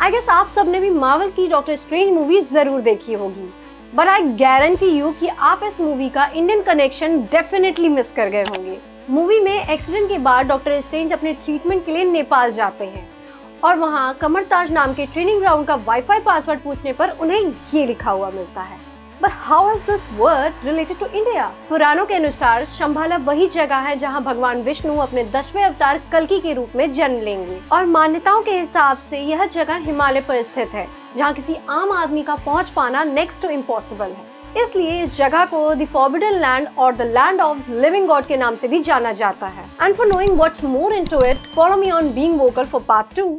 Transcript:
I guess आप सबने भी मार्वल की डॉक्टर स्ट्रेंज मूवी ज़रूर देखी होगी। बट आई गारंटी यू कि आप इस मूवी का इंडियन कनेक्शन डेफिनेटली मिस कर गए होंगे। मूवी में एक्सीडेंट के बाद डॉक्टर स्ट्रेंज अपने ट्रीटमेंट के लिए नेपाल जाते हैं। और वहाँ कमरताज नाम के ट्रेनिंग ग्राउंड का वाईफाई पासवर्ड पूछने पर उन्हें ये लिखा हुआ मिलता है। But how is this word related to India पुराणों के अनुसार शंभाला वही जगह है जहाँ भगवान विष्णु अपने दसवें अवतार कलकी के रूप में जन्म लेंगे। और मान्यताओं के हिसाब से यह जगह हिमालय पर स्थित है, जहाँ किसी आम आदमी का पहुँच पाना नेक्स्ट टू इम्पॉसिबल है। इसलिए इस जगह को द फॉरबिडन लैंड और the land of living god के नाम से भी जाना जाता है। And for knowing what's more into it follow me on being vocal for part two